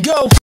go.